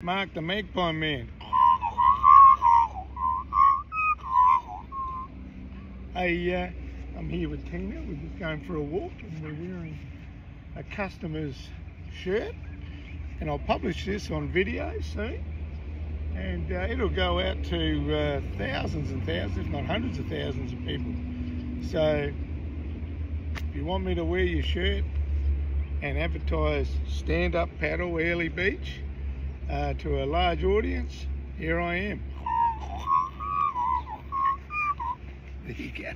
Mark the Magpie Man. Hey, uh, I'm here with Tina. We're just going for a walk and we're wearing a customer's shirt. And I'll publish this on video soon. And uh, it'll go out to uh, thousands and thousands, if not hundreds of thousands of people. So if you want me to wear your shirt and advertise stand-up paddle Airlie Beach, uh, to a large audience, here I am. There you go.